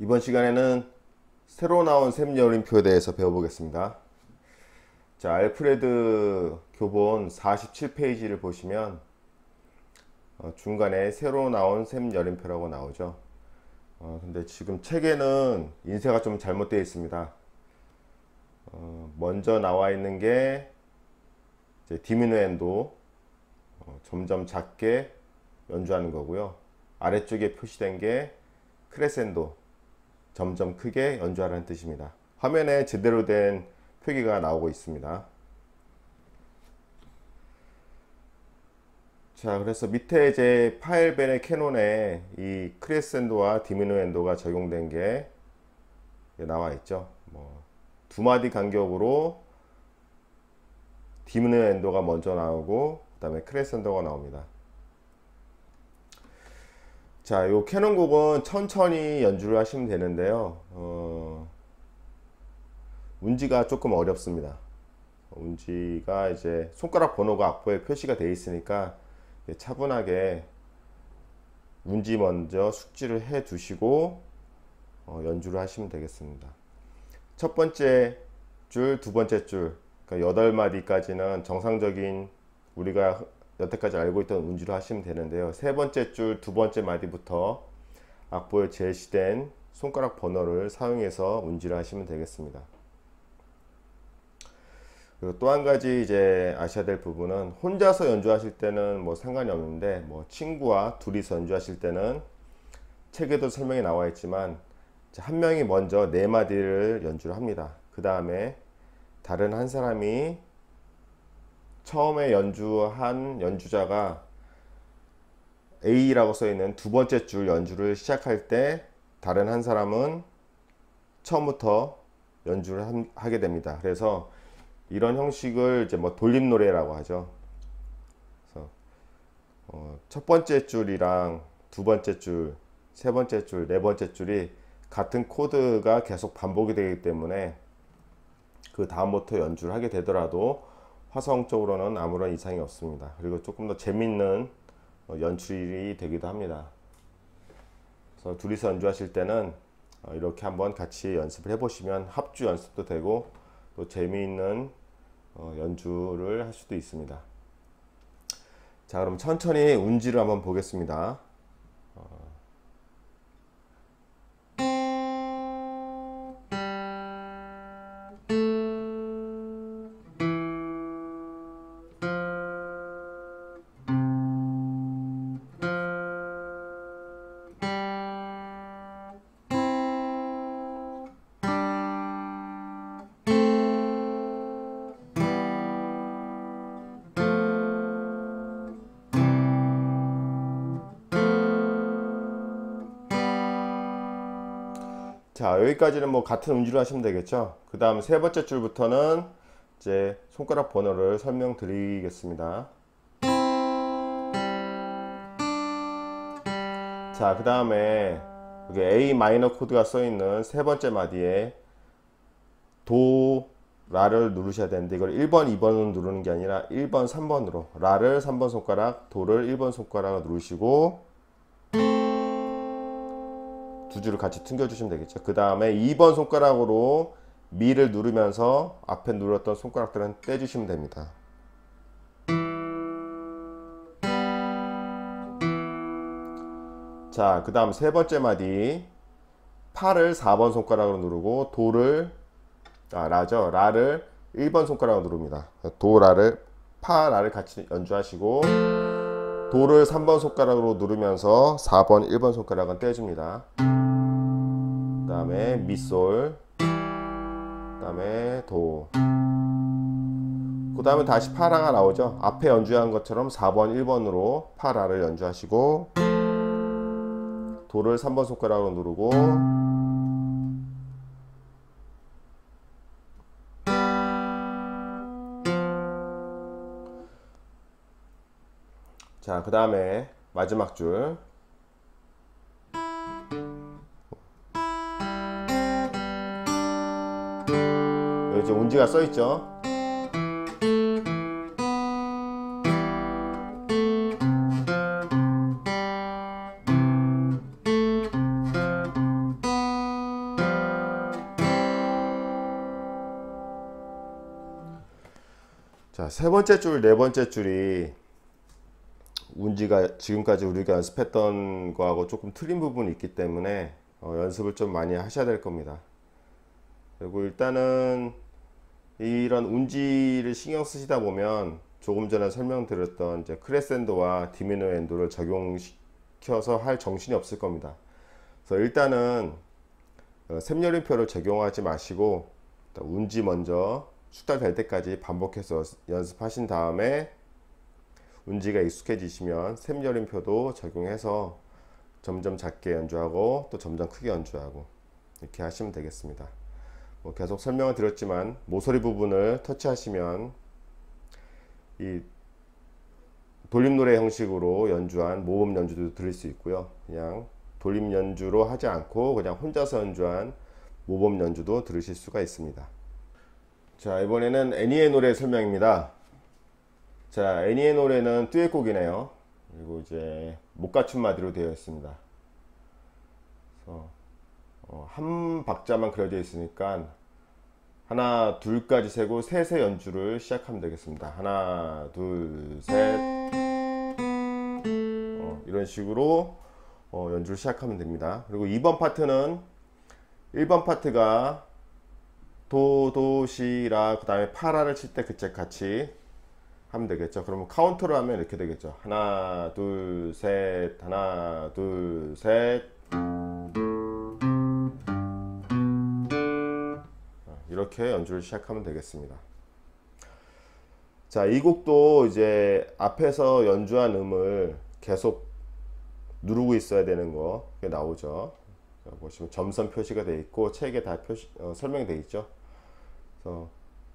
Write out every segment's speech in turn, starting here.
이번 시간에는 새로 나온 셈여림표에 대해서 배워보겠습니다. 자, 알프레드 교본 47페이지를 보시면 어, 중간에 새로 나온 셈여림표라고 나오죠. 어, 근데 지금 책에는 인쇄가 좀 잘못되어 있습니다. 어, 먼저 나와 있는 게 디미누엔도 어, 점점 작게 연주하는 거고요. 아래쪽에 표시된 게 크레센도 점점 크게 연주하라는 뜻입니다. 화면에 제대로 된 표기가 나오고 있습니다. 자, 그래서 밑에 이제 파일벤의 캐논에 이 크레센도와 디미누엔도가 적용된 게 나와 있죠. 뭐 두 마디 간격으로 디미누엔도가 먼저 나오고 그 다음에 크레센도가 나옵니다. 자, 요 캐논 곡은 천천히 연주를 하시면 되는데요. 어, 운지가 조금 어렵습니다. 운지가 이제 손가락 번호가 악보에 표시가 되어 있으니까 차분하게 운지 먼저 숙지를 해 두시고 어, 연주를 하시면 되겠습니다. 첫 번째 줄, 두 번째 줄, 그러니까 8마디까지는 정상적인 우리가 여태까지 알고 있던 운지로 하시면 되는데요. 세 번째 줄, 두 번째 마디부터 악보에 제시된 손가락 번호를 사용해서 운지를 하시면 되겠습니다. 그리고 또 한 가지 이제 아셔야 될 부분은 혼자서 연주하실 때는 뭐 상관이 없는데 뭐 친구와 둘이서 연주하실 때는 책에도 설명이 나와 있지만 한 명이 먼저 네 마디를 연주를 합니다. 그 다음에 다른 한 사람이 처음에 연주한 연주자가 A라고 써 있는 두 번째 줄 연주를 시작할 때 다른 한 사람은 처음부터 연주를 하게 됩니다. 그래서 이런 형식을 이제 뭐 돌림 노래라고 하죠. 그래서 어, 첫 번째 줄이랑 두 번째 줄, 세 번째 줄, 네 번째 줄이 같은 코드가 계속 반복이 되기 때문에 그 다음부터 연주를 하게 되더라도 화성적으로는 아무런 이상이 없습니다. 그리고 조금 더 재밌는 어, 연출이 되기도 합니다. 그래서 둘이서 연주하실 때는 어, 이렇게 한번 같이 연습을 해보시면 합주 연습도 되고 또 재미있는 어, 연주를 할 수도 있습니다. 자 그럼 천천히 운지를 한번 보겠습니다. 자 여기까지는 뭐 같은 음주를 하시면 되겠죠? 그 다음 세 번째 줄부터는 이제 손가락 번호를 설명드리겠습니다. 자 그 다음에 여기 A 마이너 코드가 써 있는 세 번째 마디에 도 라를 누르셔야 되는데 이걸 1번 2번으로 누르는 게 아니라 1번 3번으로 라를 3번 손가락 도를 1번 손가락으로 누르시고 두 줄을 같이 튕겨 주시면 되겠죠. 그 다음에 2번 손가락으로 미를 누르면서 앞에 눌렀던 손가락들은 떼주시면 됩니다. 자 그 다음 세 번째 마디. 파를 4번 손가락으로 누르고 도를 아 라죠? 라를 1번 손가락으로 누릅니다. 도 라를 파 라를 같이 연주하시고 도를 3번 손가락으로 누르면서 4번 1번 손가락은 떼줍니다. 그 다음에 미솔 그 다음에 도그 다음에 다시 파라가 나오죠. 앞에 연주한 것처럼 4번 1번으로 파라를 연주하시고 도를 3번 손가락으로 누르고 자, 그 다음에 마지막 줄. 이제 온지가 써있죠. 자, 세 번째 줄, 네 번째 줄이 운지가 지금까지 우리가 연습했던 거하고 조금 틀린 부분이 있기 때문에 어, 연습을 좀 많이 하셔야 될 겁니다. 그리고 일단은 이런 운지를 신경 쓰시다 보면 조금 전에 설명드렸던 이제 크레센도와 디미누엔도를 적용시켜서 할 정신이 없을 겁니다. 그래서 일단은 어, 샘열림표를 적용하지 마시고 운지 먼저 숙달될 때까지 반복해서 연습하신 다음에 운지가 익숙해지시면 샘열림표도 적용해서 점점 작게 연주하고 또 점점 크게 연주하고 이렇게 하시면 되겠습니다. 뭐 계속 설명을 드렸지만 모서리 부분을 터치하시면 이 돌림 노래 형식으로 연주한 모음 연주도 들을 수 있고요. 그냥 돌림 연주로 하지 않고 그냥 혼자서 연주한 모범 연주도 들으실 수가 있습니다. 자 이번에는 애니의 노래 설명입니다. 자 애니의 노래는 듀엣곡이네요. 그리고 이제 목가춤 마디로 되어 있습니다. 어, 한 박자만 그려져 있으니까 하나 둘까지 세고 셋의 연주를 시작하면 되겠습니다 하나 둘셋 어, 이런 식으로 어, 연주를 시작하면 됩니다 그리고 2번 파트는 1번 파트가 도, 도, 시, 라, 그 다음에 파라를 칠 때 그때 같이 하면 되겠죠. 그러면 카운트를 하면 이렇게 되겠죠. 하나, 둘, 셋, 하나, 둘, 셋. 이렇게 연주를 시작하면 되겠습니다. 자, 이 곡도 이제 앞에서 연주한 음을 계속 누르고 있어야 되는 거 나오죠. 보시면 점선 표시가 되어 있고 책에 다 표시, 어, 설명이 되어 있죠. 그래서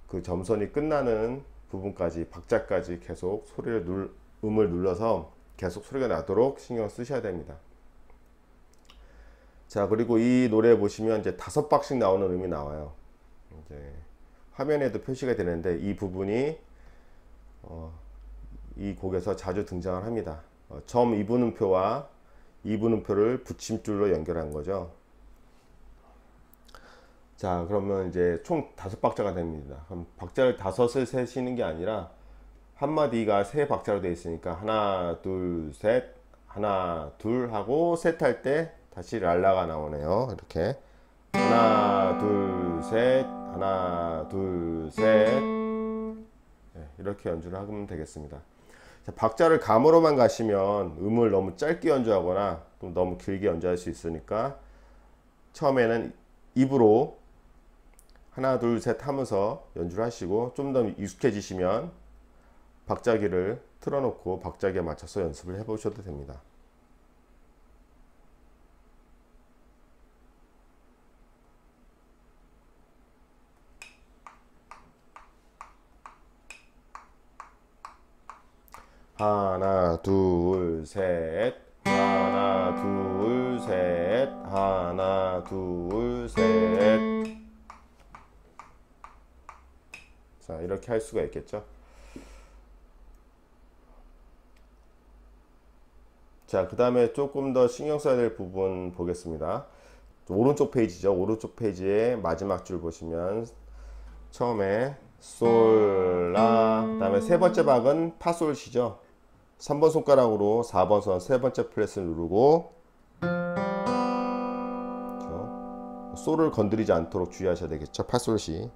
그 점선이 끝나는 부분까지 박자까지 계속 소리를 눌, 음을 눌러서 계속 소리가 나도록 신경 쓰셔야 됩니다. 자 그리고 이 노래 보시면 이제 다섯 박씩 나오는 음이 나와요. 이제 화면에도 표시가 되는데 이 부분이 어, 이 곡에서 자주 등장을 합니다. 어, 점 2분음표와 2분음표를 붙임줄로 연결한 거죠. 자 그러면 이제 총 다섯 박자가 됩니다. 그럼 박자를 다섯을 세시는 게 아니라 한마디가 세 박자로 되어 있으니까 하나 둘 셋 하나 둘 하고 셋 할 때 다시 랄라가 나오네요. 이렇게 하나 둘 셋 하나 둘셋 네, 이렇게 연주를 하면 되겠습니다. 자, 박자를 감으로만 가시면 음을 너무 짧게 연주하거나 너무 길게 연주할 수 있으니까 처음에는 입으로 하나 둘 셋 하면서 연주를 하시고 좀 더 익숙해지시면 박자기를 틀어놓고 박자기에 맞춰서 연습을 해보셔도 됩니다. 하나 둘셋. 하나 둘셋. 하나 둘셋 자 이렇게 할 수가 있겠죠 자그 다음에 조금 더 신경 써야 될 부분 보겠습니다 오른쪽 페이지죠 오른쪽 페이지의 마지막 줄 보시면 처음에 솔, 라, 그 다음에 세 번째 박은 파솔시죠. 3번 손가락으로 4번 선 세 번째 플랫을 누르고 그렇죠? 솔을 건드리지 않도록 주의하셔야 되겠죠. 파솔시.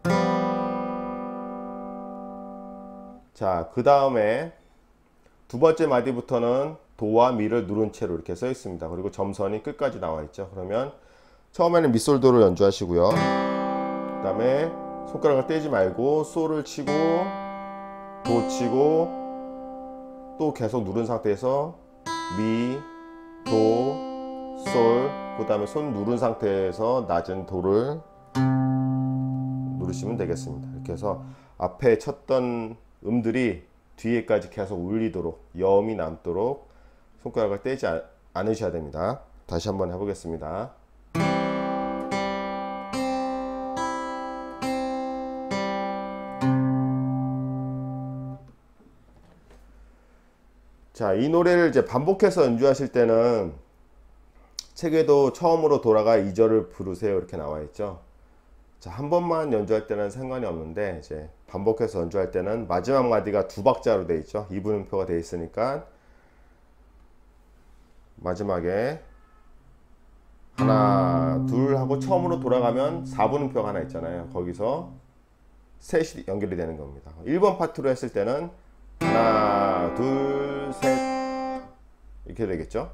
자, 그 다음에 두 번째 마디부터는 도와 미를 누른 채로 이렇게 써 있습니다. 그리고 점선이 끝까지 나와 있죠. 그러면 처음에는 미솔도를 연주하시고요. 그 다음에 손가락을 떼지 말고 솔을 치고 도 치고 또 계속 누른 상태에서 미, 도, 솔, 그 다음에 손 누른 상태에서 낮은 도를 누르시면 되겠습니다. 이렇게 해서 앞에 쳤던 음들이 뒤에까지 계속 울리도록 여음이 남도록 손가락을 떼지 않으셔야 됩니다. 다시 한번 해보겠습니다. 자, 이 노래를 이제 반복해서 연주하실 때는 책에도 처음으로 돌아가 2절을 부르세요 이렇게 나와 있죠. 자, 한 번만 연주할 때는 상관이 없는데 이제 반복해서 연주할 때는 마지막 마디가 두 박자로 돼 있죠. 2분음표가 돼 있으니까 마지막에 하나 둘 하고 처음으로 돌아가면 4분음표가 하나 있잖아요. 거기서 셋이 연결이 되는 겁니다. 1번 파트로 했을 때는 하나 둘 셋 이렇게 되겠죠.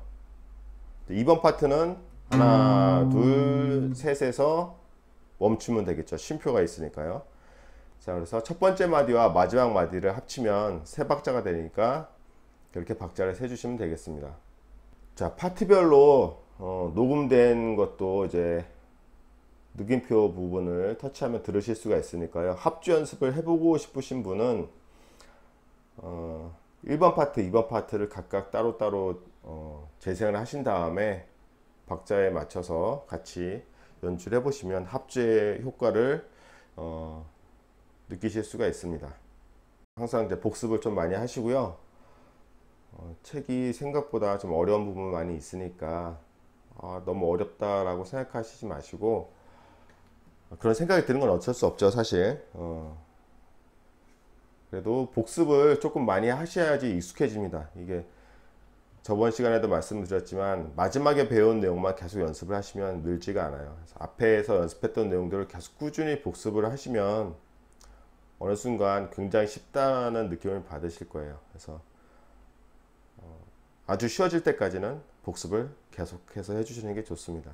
2번 파트는 하나 둘 셋에서 멈추면 되겠죠. 쉼표가 있으니까요. 자, 그래서 첫 번째 마디와 마지막 마디를 합치면 세 박자가 되니까 이렇게 박자를 세 주시면 되겠습니다. 자, 파트별로 어, 녹음된 것도 이제 느낌표 부분을 터치하면 들으실 수가 있으니까요. 합주 연습을 해보고 싶으신 분은 어, 1번 파트, 2번 파트를 각각 따로따로 어, 재생을 하신 다음에 박자에 맞춰서 같이 연주를 해보시면 합주의 효과를 어, 느끼실 수가 있습니다. 항상 이제 복습을 좀 많이 하시고요. 어, 책이 생각보다 좀 어려운 부분이 많이 있으니까 아, 너무 어렵다라고 생각하시지 마시고 그런 생각이 드는 건 어쩔 수 없죠, 사실. 어, 그래도 복습을 조금 많이 하셔야지 익숙해집니다. 이게 저번 시간에도 말씀드렸지만 마지막에 배운 내용만 계속 연습을 하시면 늘지가 않아요. 앞에서 연습했던 내용들을 계속 꾸준히 복습을 하시면 어느 순간 굉장히 쉽다는 느낌을 받으실 거예요. 그래서 어, 아주 쉬워질 때까지는 복습을 계속해서 해주시는 게 좋습니다.